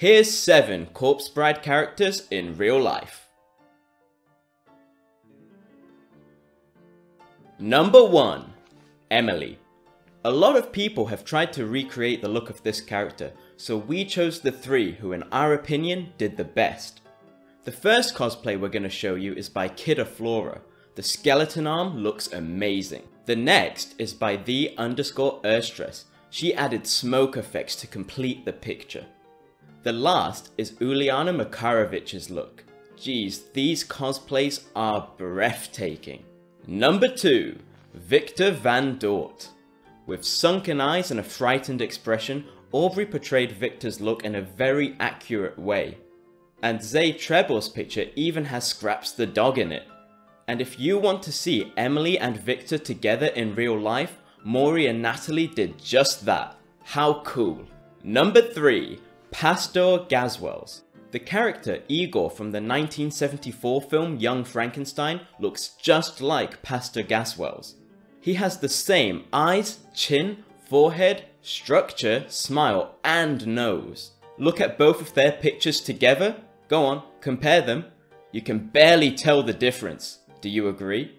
Here's 7 Corpse Bride characters in real life. Number 1. Emily. A lot of people have tried to recreate the look of this character, so we chose the three who in our opinion did the best. The first cosplay we're going to show you is by Kida Flora. The skeleton arm looks amazing. The next is by the underscore Erstress. She added smoke effects to complete the picture. The last is Uliana Makarovich's look. Geez, these cosplays are breathtaking. Number 2. Victor Van Dort. With sunken eyes and a frightened expression, Aubrey portrayed Victor's look in a very accurate way. And Zay Treble's picture even has Scraps the dog in it. And if you want to see Emily and Victor together in real life, Maury and Natalie did just that. How cool. Number 3. Pastor Galswells. The character Igor from the 1974 film Young Frankenstein looks just like Pastor Galswells. He has the same eyes, chin, forehead, structure, smile, and nose. Look at both of their pictures together. Go on, compare them. You can barely tell the difference. Do you agree?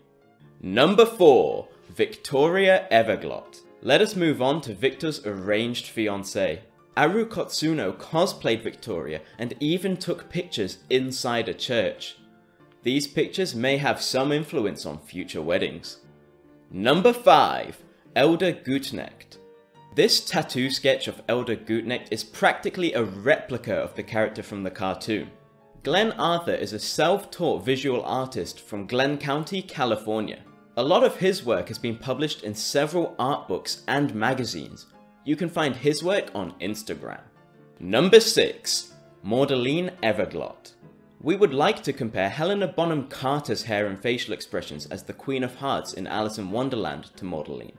Number 4. Victoria Everglot. Let us move on to Victor's arranged fiancée. Aru Kotsuno cosplayed Victoria and even took pictures inside a church. These pictures may have some influence on future weddings. Number 5. Elder Gutknecht. This tattoo sketch of Elder Gutknecht is practically a replica of the character from the cartoon. Glenn Arthur is a self-taught visual artist from Glenn County, California. A lot of his work has been published in several art books and magazines, you can find his work on Instagram. Number 6. Maudeline Everglot. We would like to compare Helena Bonham Carter's hair and facial expressions as the Queen of Hearts in Alice in Wonderland to Maudeline.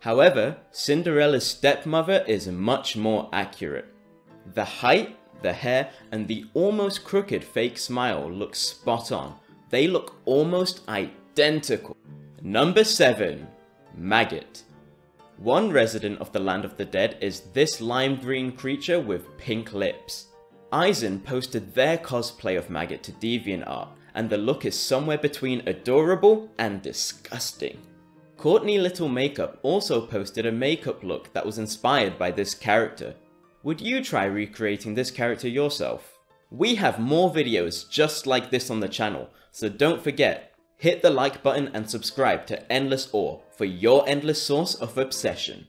However, Cinderella's stepmother is much more accurate. The height, the hair, and the almost crooked fake smile look spot on. They look almost identical. Number 7. Maggot. One resident of the Land of the Dead is this lime green creature with pink lips. Eisen posted their cosplay of Maggot to DeviantArt, and the look is somewhere between adorable and disgusting. Courtney Little Makeup also posted a makeup look that was inspired by this character. Would you try recreating this character yourself? We have more videos just like this on the channel, so don't forget, Hit the like button and subscribe to Endless Awe for your endless source of obsession.